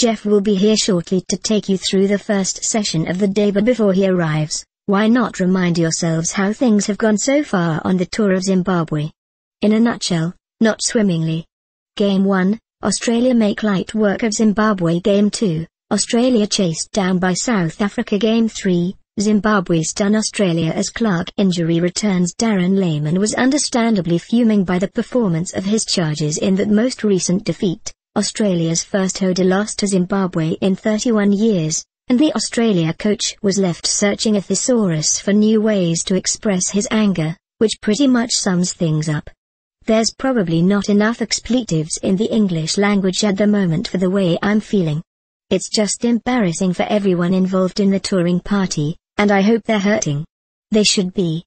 Jeff will be here shortly to take you through the first session of the day but before he arrives, why not remind yourselves how things have gone so far on the tour of Zimbabwe? In a nutshell, not swimmingly. Game 1, Australia make light work of Zimbabwe. Game 2, Australia chased down by South Africa. Game 3, Zimbabwe stun Australia as Clarke. Injury returns. Darren Lehmann was understandably fuming by the performance of his charges in that most recent defeat, Australia's first ODI loss to Zimbabwe in 31 years, and the Australia coach was left searching a thesaurus for new ways to express his anger, which pretty much sums things up. There's probably not enough expletives in the English language at the moment for the way I'm feeling. It's just embarrassing for everyone involved in the touring party, and I hope they're hurting. They should be.